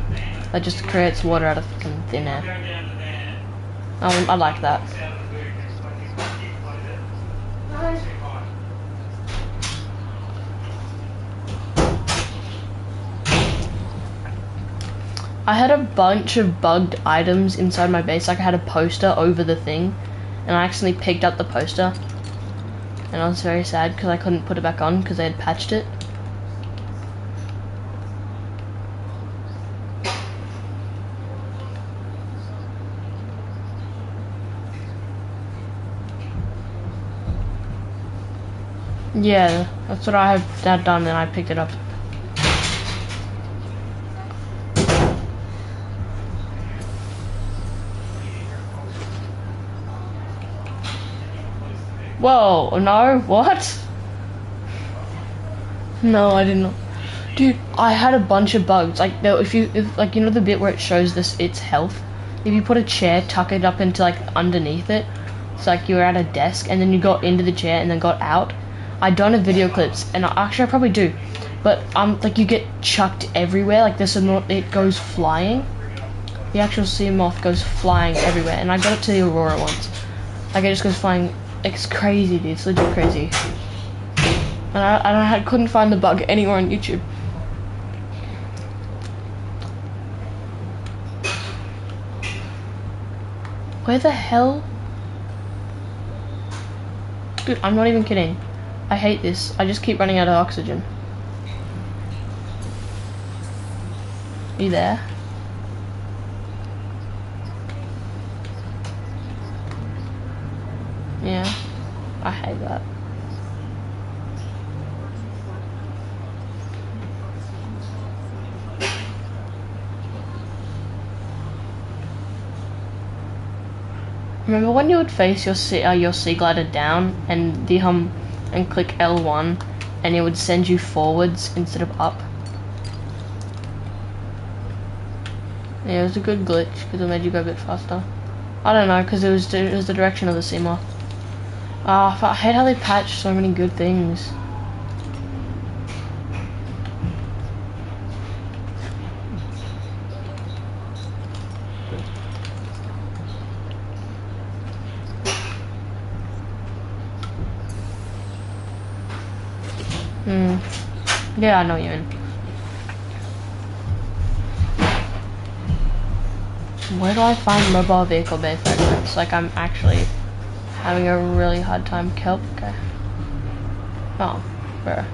that just creates water out of thin air. Um, I like that. I had a bunch of bugged items inside my base. Like I had a poster over the thing, and I accidentally picked up the poster, and I was very sad because I couldn't put it back on because they had patched it. Yeah, that's what I have done, and I picked it up. Whoa, no, what? No, I didn't. Dude, I had a bunch of bugs. Like, if you, if, like, you know the bit where it shows this its health. If you put a chair, tuck it up into like underneath it, it's like you were at a desk, and then you got into the chair and then got out. I don't have video clips, and I, actually I probably do, but um, like you get chucked everywhere. Like this, not it goes flying. The actual Seamoth goes flying everywhere, and I got it to the aurora once. Like it just goes flying. It's crazy, dude. It's legit crazy. And I, and I couldn't find the bug anywhere on YouTube. Where the hell? Dude, I'm not even kidding. I hate this. I just keep running out of oxygen. You there? Yeah. I hate that. Remember when you would face your sea, uh, your sea glider down and the um and click L1 and it would send you forwards instead of up? Yeah, it was a good glitch because it made you go a bit faster. I don't know because it was it was the direction of the Seamoth. Ah, I hate how they patched so many good things. Hmm. Yeah, I know you. Where do I find mobile vehicle fragments? Like I'm actually having a really hard time kelp. Okay. Oh, bruh.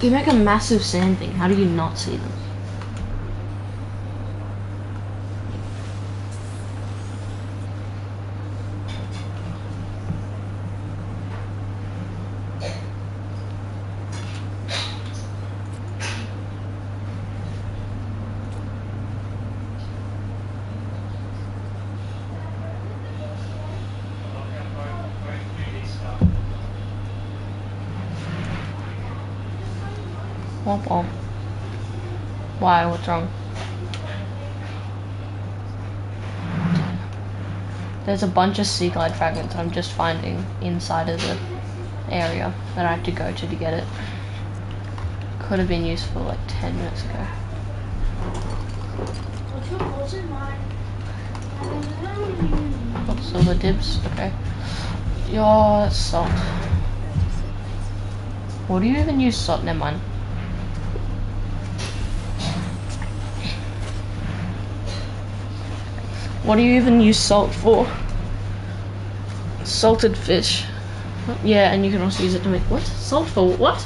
They make a massive sand thing. How do you not see them? Womp womp. Why? What's wrong? There's a bunch of Seaglide fragments I'm just finding inside of the area that I have to go to to get it. Could have been useful like 10 minutes ago. what's your closing? Oh, silver dibs, okay. Yo, that's salt. What do you even use salt? Never mind. What do you even use salt for? Salted fish. Yeah, and you can also use it to make what? Salt for what?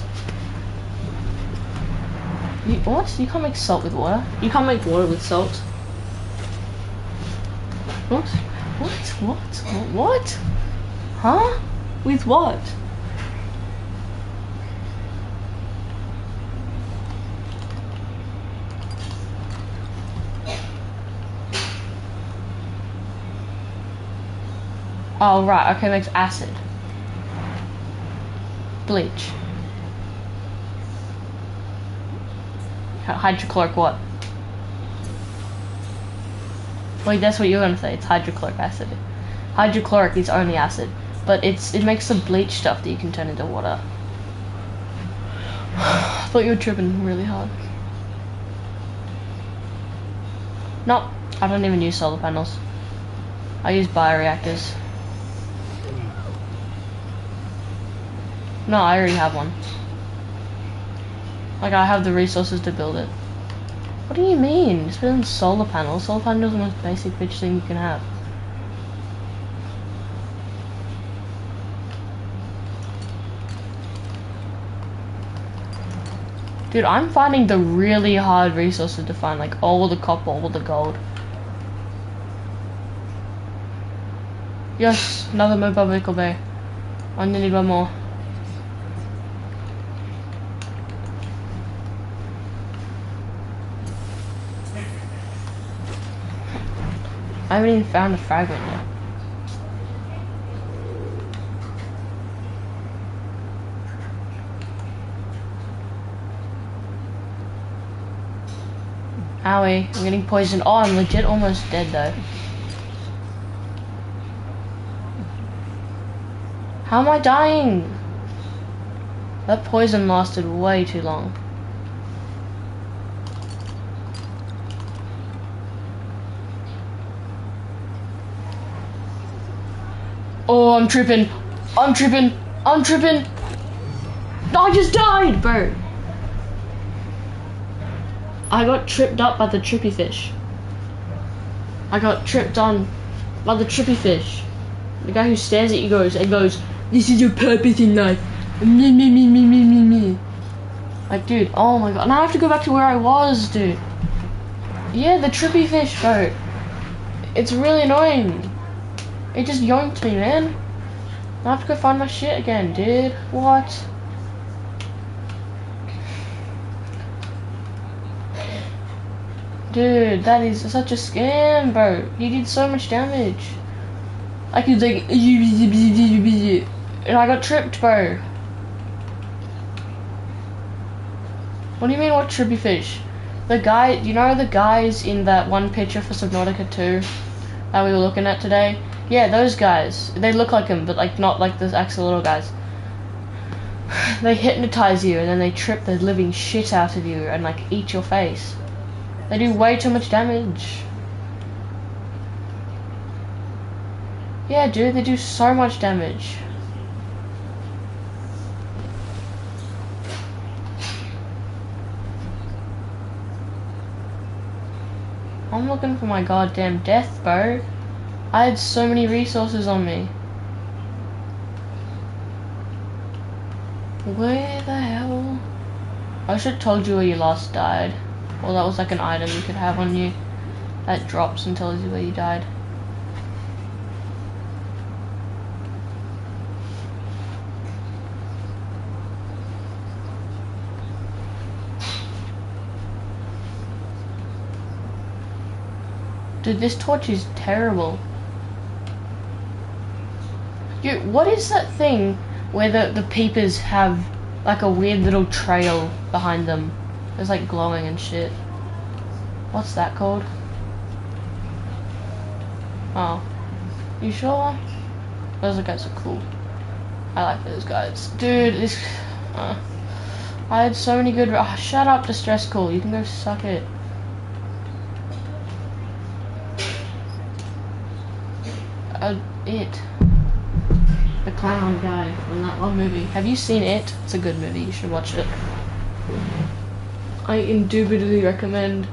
You, what? You can't make salt with water. You can't make water with salt. What? What? What? What? Huh? With what? Oh, right. Okay, makes acid. Bleach. Hydrochloric what? Wait, that's what you're gonna say. It's hydrochloric acid. Hydrochloric is only acid, but it's it makes the bleach stuff that you can turn into water. I thought you were tripping really hard. Nope, I don't even use solar panels. I use bioreactors. No, I already have one. Like I have the resources to build it. What do you mean? It's building solar panels. Solar panels are the most basic bitch thing you can have. Dude, I'm finding the really hard resources to find, like all the copper, all the gold. Yes, another mobile vehicle bay. I need one more. I haven't even found a fragment yet. Owie, I'm getting poisoned. Oh, I'm legit almost dead though. How am I dying? That poison lasted way too long. Oh, I'm tripping. I'm tripping. I'm tripping. I just died, bro. I got tripped up by the trippy fish. I got tripped on by the trippy fish. The guy who stares at you goes and goes, "This is your purpose in life." Me me me me me me me. Like, dude, oh my god. Now I have to go back to where I was, dude. Yeah, the trippy fish, bro. It's really annoying. It just yoinked me, man. I have to go find my shit again, dude. What? Dude, that is such a scam, bro. You did so much damage. He was like, and I got tripped, bro. What do you mean, what trippy fish? The guy, you know the guys in that one picture for Subnautica 2 that we were looking at today? Yeah, those guys. They look like him, but like not like those axolotl guys. They hypnotize you and then they trip the living shit out of you and like eat your face. They do way too much damage. Yeah, dude, they do so much damage. I'm looking for my goddamn death, bro. I had so many resources on me. Where the hell? I should have told you where you last died. Well, that was like an item you could have on you that drops and tells you where you died. Dude, this torch is terrible. Dude, what is that thing where the, the peepers have like a weird little trail behind them? It's like glowing and shit. What's that called? Oh. You sure? Those guys are cool. I like those guys. Dude, this... Uh, I had so many good... Oh, shut up, Distress Call. You can go suck it. Uh, it. Clown guy from that one movie. Have you seen it? It's a good movie. You should watch it. I indubitably recommend.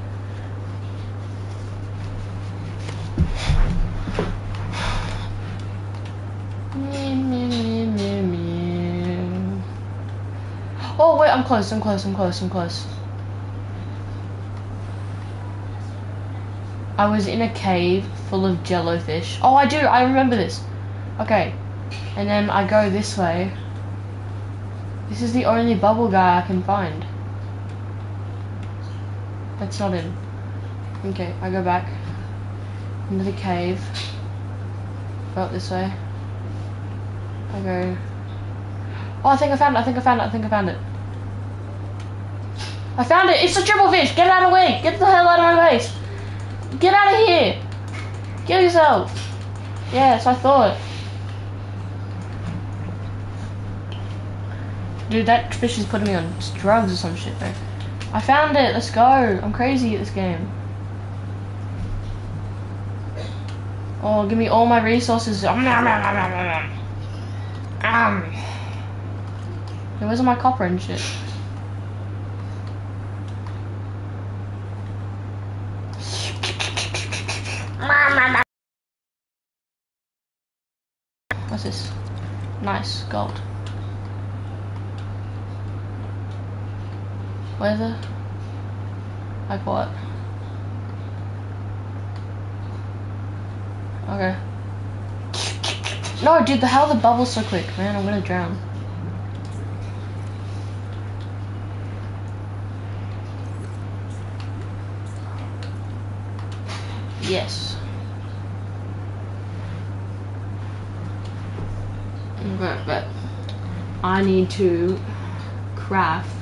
Oh wait, I'm close, I'm close, I'm close, I'm close. I was in a cave full of jellyfish. Oh, I do, I remember this. Okay, and then I go this way. This is the only bubble guy I can find. That's not him. Okay, I go back into the cave. Go up this way. I go. Oh, I think I found it. I think I found it. I think I found it. I found it. It's a triple fish. Get out of the way. Get the hell out of my face. Get out of here. Kill yourself! Yes, I thought. Dude, that fish is putting me on drugs or some shit, bro. I found it. Let's go. I'm crazy at this game. Oh, give me all my resources. Um, where's all my copper and shit? What's this? Nice gold. Where the? Like what? Okay. No, dude, the hell the bubbles so quick, man. I'm gonna drown. Yes. But, but I need to craft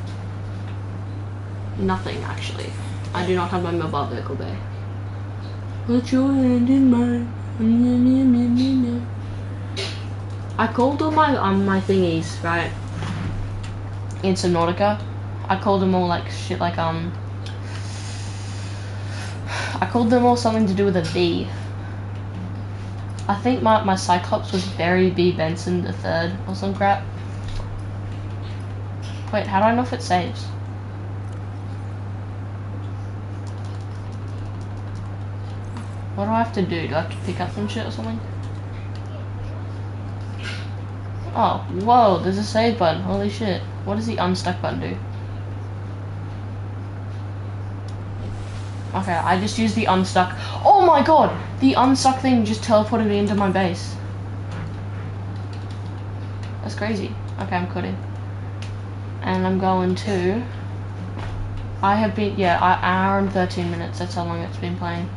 nothing actually. I do not have my mobile vehicle bay. Put your hand in mine. I called all my um my thingies right in Subnautica. I called them all like shit like um. I called them all something to do with a B. I think my, my Cyclops was Barry B. Benson the third or some crap. Wait, how do I know if it saves? What do I have to do? Do I have to pick up some shit or something? Oh, whoa, there's a save button. Holy shit. What does the unstuck button do? Okay, I just used the unstuck. Oh my god! The unstuck thing just teleported me into my base. That's crazy. Okay, I'm cutting. And I'm going to... I have been, yeah, an hour and 13 minutes. That's how long it's been playing.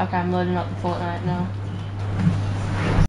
Okay, I'm loading up the Fortnite now.